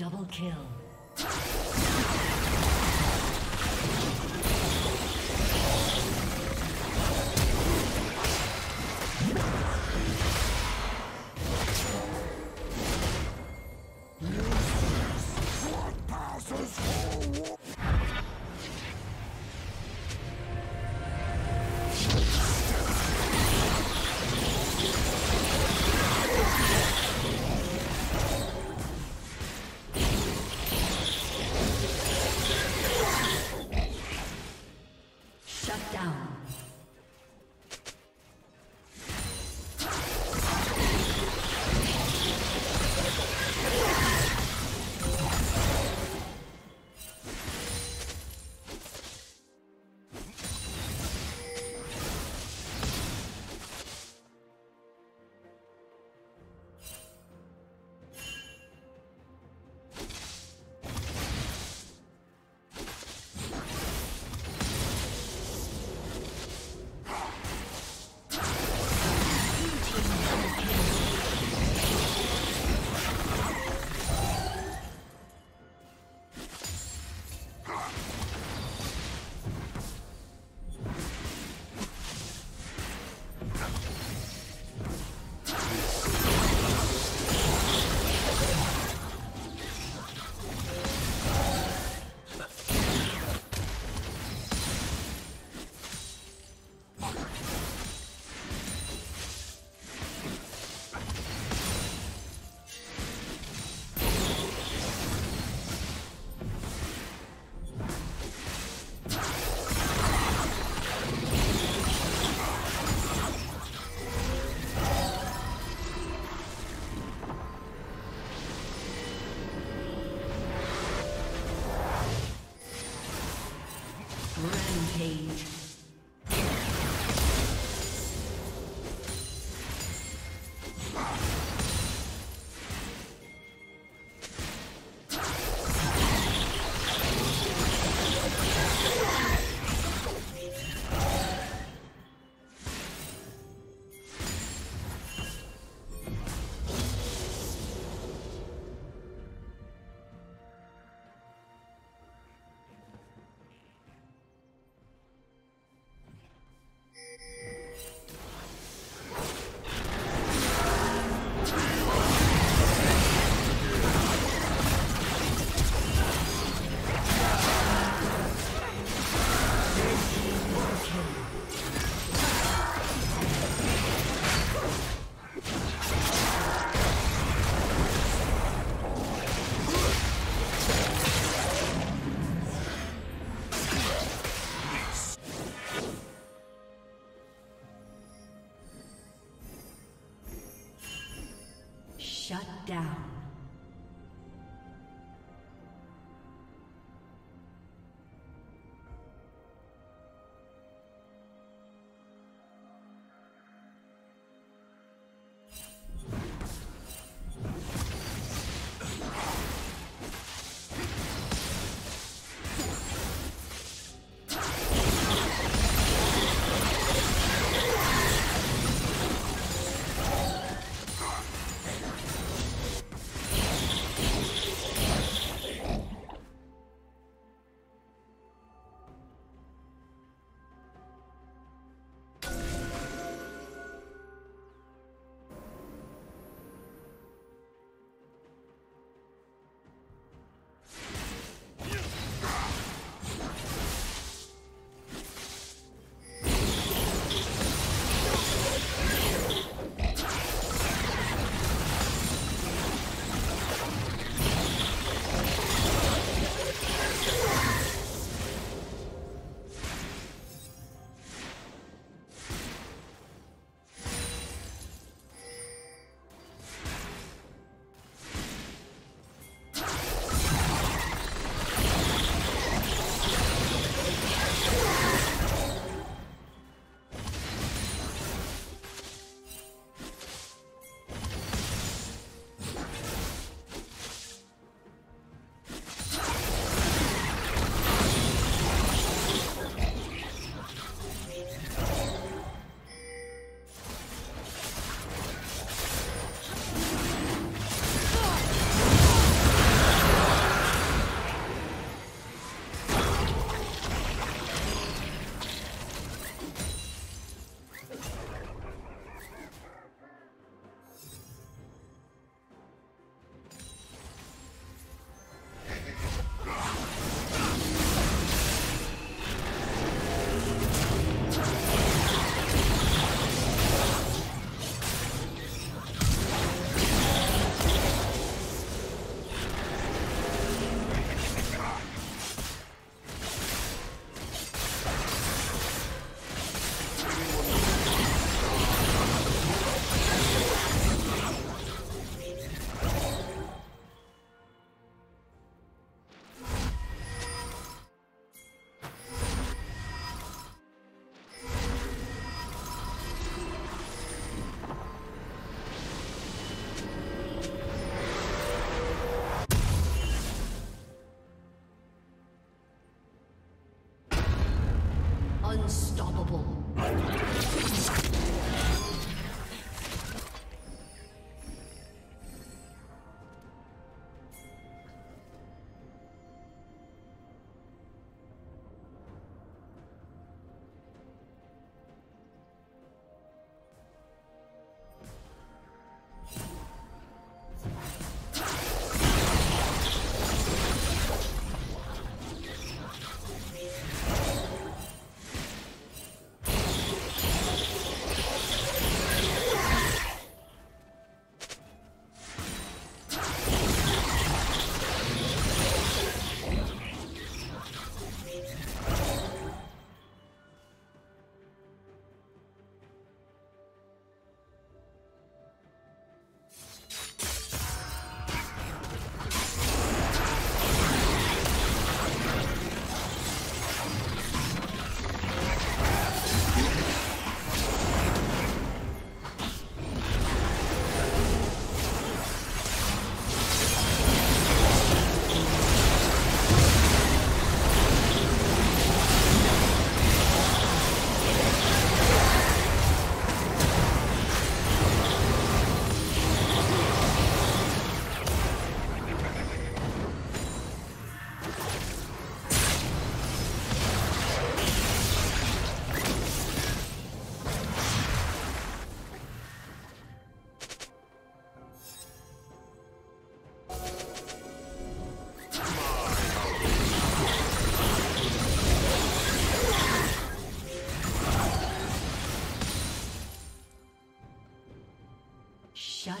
Double kill. Unstoppable. Shut